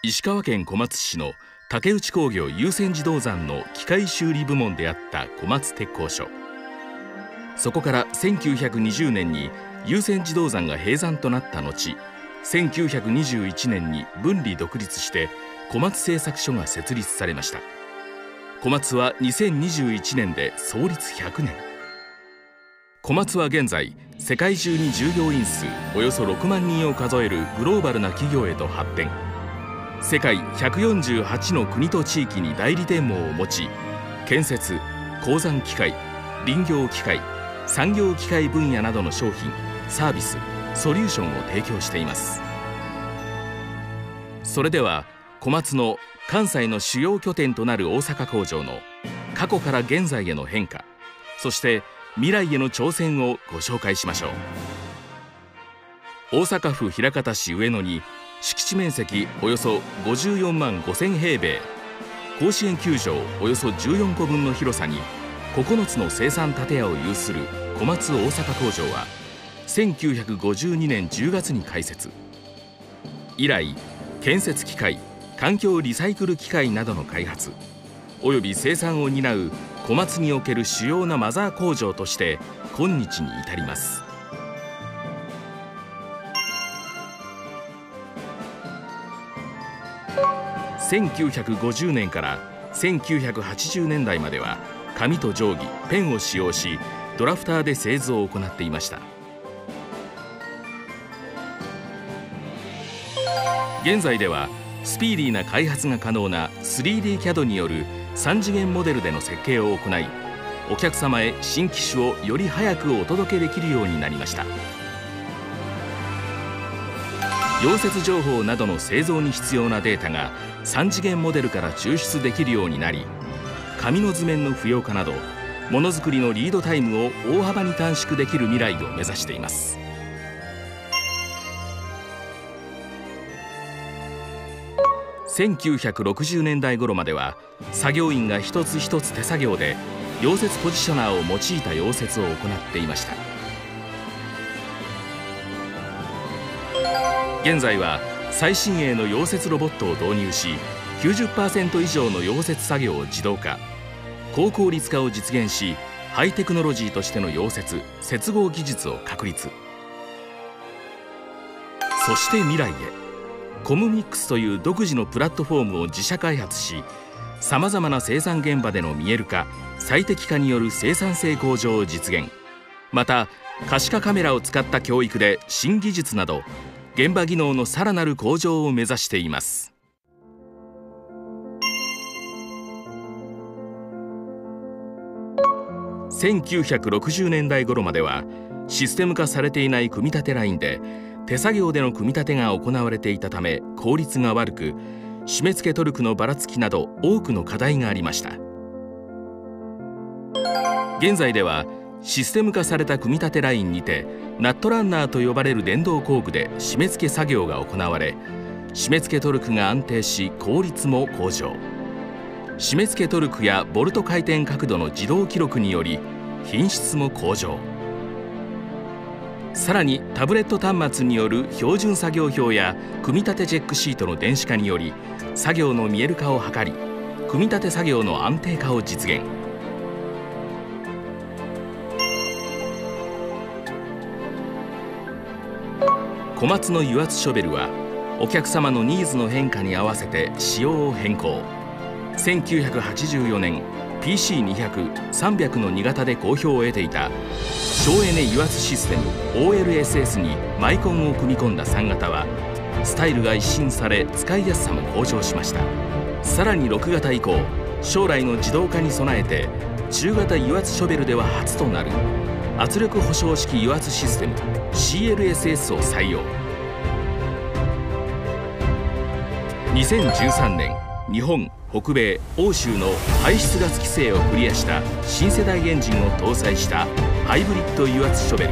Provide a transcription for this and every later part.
石川県小松市の竹内工業優先自動山の機械修理部門であった小松鉄工所。そこから1920年に優先自動山が閉山となった後1921年に分離独立して小松製作所が設立されました。小松は2021年で創立100年。小松は現在世界中に従業員数およそ6万人を数えるグローバルな企業へと発展。世界148の国と地域に代理店網を持ち建設鉱山機械林業機械産業機械分野などの商品サービスソリューションを提供しています。それでは小松の関西の主要拠点となる大阪工場の過去から現在への変化そして未来への挑戦をご紹介しましょう。大阪府枚方市上野に敷地面積およそ54万5000平米。甲子園球場およそ14個分の広さに9つの生産建屋を有する小松大阪工場は1952年10月に開設。以来建設機械環境リサイクル機械などの開発および生産を担う小松における主要なマザー工場として今日に至ります。1950年から1980年代までは紙と定規ペンを使用しドラフターで製図を行っていました。現在ではスピーディーな開発が可能な 3D キャドによる3次元モデルでの設計を行いお客様へ新機種をより早くお届けできるようになりました。溶接情報などの製造に必要なデータが3次元モデルから抽出できるようになり紙の図面の不要化などものづくりのリードタイムを大幅に短縮できる未来を目指しています。1960年代頃までは作業員が一つ一つ手作業で溶接ポジショナーを用いた溶接を行っていました。現在は最新鋭の溶接ロボットを導入し90%以上の溶接作業を自動化。高効率化を実現しハイテクノロジーとしての溶接接合技術を確立。そして未来へ。コムミックスという独自のプラットフォームを自社開発しさまざまな生産現場での見える化最適化による生産性向上を実現。また可視化カメラを使った教育で新技術など現場技能のさらなる向上を目指しています。1960年代頃まではシステム化されていない組み立てラインで手作業での組み立てが行われていたため効率が悪く締め付けトルクのばらつきなど多くの課題がありました。現在ではシステム化された組み立てラインにてナットランナーと呼ばれる電動工具で締め付け作業が行われ締め付けトルクが安定し効率も向上。締め付けトルクやボルト回転角度の自動記録により品質も向上。さらにタブレット端末による標準作業表や組み立てチェックシートの電子化により作業の見える化を図り組み立て作業の安定化を実現。小松の油圧ショベルはお客様のニーズの変化に合わせて仕様を変更。1984年 PC200、300の2型で好評を得ていた省エネ油圧システム OLSS にマイコンを組み込んだ3型はスタイルが一新され使いやすさも向上しました。さらに6型以降将来の自動化に備えて中型油圧ショベルでは初となる。圧力保証式油圧システム CLSS を採用。2013年日本北米欧州の排出ガス規制をクリアした新世代エンジンを搭載したハイブリッド油圧ショベル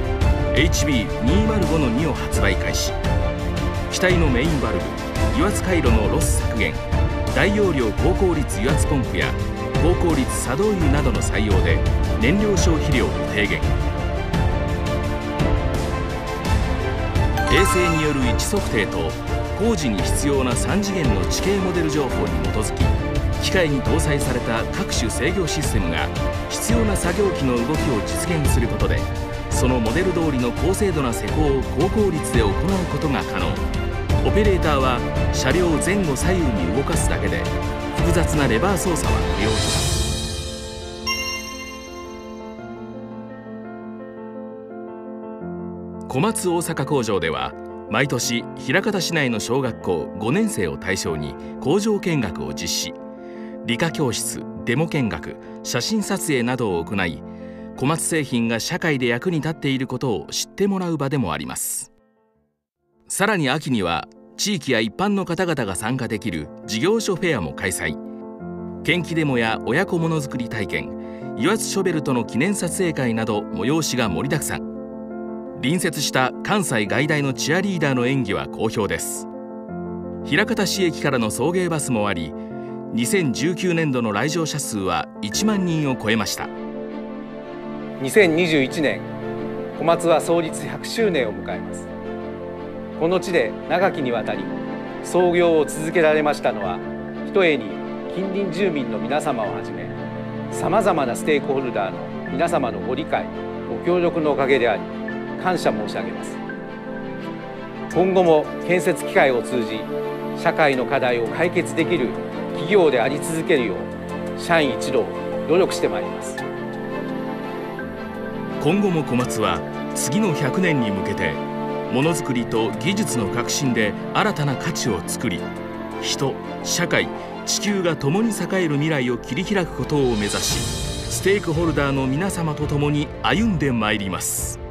HB205 の2を発売開始。機体のメインバルブ油圧回路のロス削減大容量高効率油圧ポンプや高効率作動油などの採用で燃料消費量を低減。衛星による位置測定と工事に必要な3次元の地形モデル情報に基づき機械に搭載された各種制御システムが必要な作業機の動きを実現することでそのモデル通りの高精度な施工を高効率で行うことが可能。オペレーターは車両前後左右に動かすだけで複雑なレバー操作は不要です小松大阪工場では毎年枚方市内の小学校5年生を対象に工場見学を実施。理科教室デモ見学写真撮影などを行い小松製品が社会で役に立っていることを知ってもらう場でもあります。さらに秋には地域や一般の方々が参加できる事業所フェアも開催。研気デモや親子ものづくり体験油圧ショベルとの記念撮影会など催しが盛りだくさん。隣接した関西外大のチアリーダーの演技は好評です。枚方市駅からの送迎バスもあり2019年度の来場者数は1万人を超えました。2021年小松は創立100周年を迎えます。この地で長きにわたり創業を続けられましたのはひとえに近隣住民の皆様をはじめさまざまなステークホルダーの皆様のご理解ご協力のおかげであり感謝申し上げます今後も建設機会を通じ社会の課題を解決できる企業であり続けるよう社員一同努力してまいります今後も小松は次の100年に向けてものづくりと技術の革新で新たな価値を作り人社会地球が共に栄える未来を切り開くことを目指しステークホルダーの皆様と共に歩んでまいります。